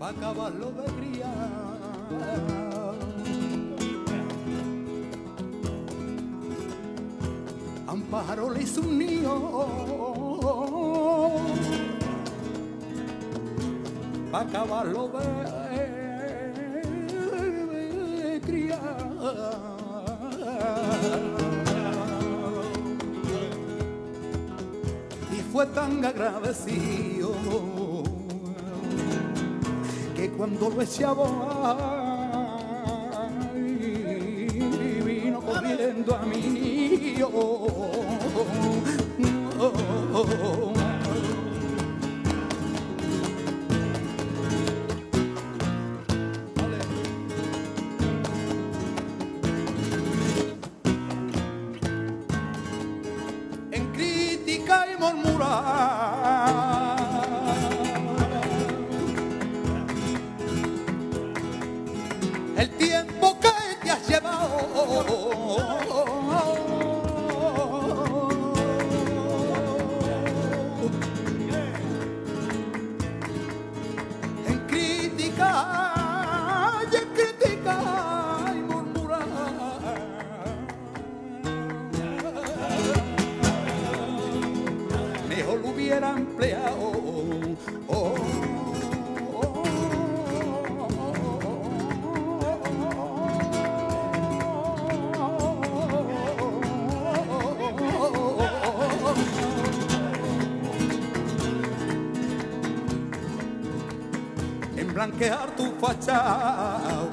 para acabarlo de criar. A un pájaro le hizo un para acabarlo de criar. Y fue tan agradecido cuando lo echaba ay, vino corriendo a mi niño. en empleado. oh, En blanquear tu fachada